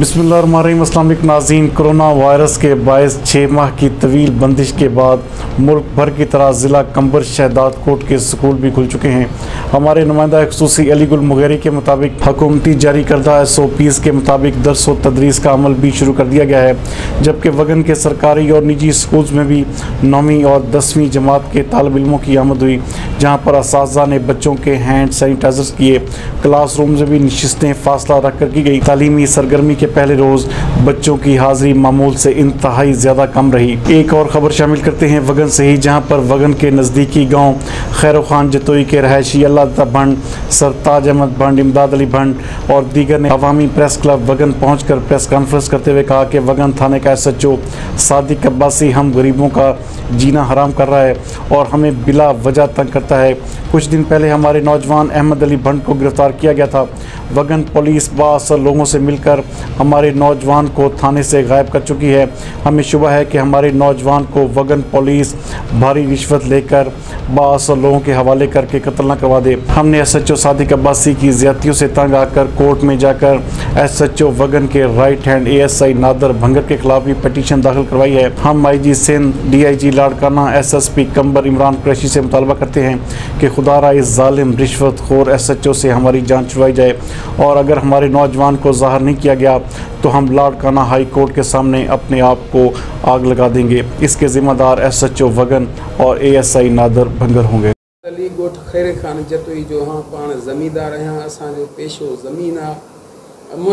बिस्मिल्लाहिर्रहमानिर्रहीम। नाजीन। Corona virus के बायस छः माह की तवील बंदिश के बाद मुल्क भर की तरह ज़िला कंबर शहदाद कोट के स्कूल भी खुल चुके हैं। हमारे नुमाइंदा खसूसी अलीगुल मुगैरी के मुताबिक हकूमती जारी करदा एस ओ पीज़ के मुताबिक दरस व तदरीस का अमल भी शुरू कर दिया गया है, जबकि वगन के सरकारी और निजी स्कूल में भी नौवीं और दसवीं जमात के तालब इलमों की आमद हुई। जहाँ पर इस ने बच्चों के हैंड सैनिटाइजर किए। क्लास रूम में भी नशस्तें फासला रख कर की गई। तालीमी सरगर्मी के पहले रोज़ बच्चों की हाजिरी मामूल से इंतहाई ज़्यादा कम रही। एक और ख़बर शामिल करते हैं वगन से ही, जहाँ पर वगन के नज़दीकी गाँव खैर खान जतोई के रहायशी अल्लाह भंड सरताज अहमद भंड इमदाद अली भंड। और दीगर ने अवामी प्रेस क्लब वगन पहुँच कर प्रेस कॉन्फ्रेंस करते हुए कहा कि वगन थाने का S H O Sadiq Abbasi हम गरीबों का जीना हराम कर रहा है और हमें बिला वजह तंग करता है। कुछ दिन पहले हमारे नौजवान अहमद अली भंड को गिरफ़्तार किया गया था। वगन पुलिस बासर लोगों से मिलकर हमारे नौजवान को थाने से गायब कर चुकी है। हमें शुभ है कि हमारे नौजवान को वगन पुलिस भारी रिश्वत लेकर बासर लोगों के हवाले करके कत्ल न करवा दे। हमने S H O Sadiq Abbasi की ज़्यादतियों से तंग आकर कोर्ट में जाकर एस एच ओ वगन के right hand A S I Nadir Bhangar के खिलाफ भी पटिशन दाखिल करवाई है। हम I G Sindh D I G Larkana S S P Kambar Imran Qureshi से मुतालबा करते हैं कि खुदारा इस ालिम रिश्वत खोर एस एच ओ से हमारी जाँच छुड़वाई जाए। और अगर हमारे नौजवान को ज़ाहर नहीं किया गया तो हम लाड़काना हाई कोर्ट के सामने अपने आप को आग लगा देंगे। इसके ज़िम्मेदार एस एच ओ वगन और A S I Nadir Bhangar होंगे। अली ॻोठ ख़ैर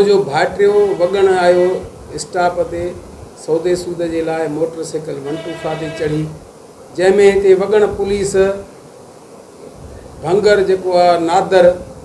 जो आयो स्टाप ते, सौदे सूद जे लाइ मोटर साइकिल वन टू फा ते चढ़ी। जंहिंमें हिते वॻण पुलिस, भंगर आहे नादर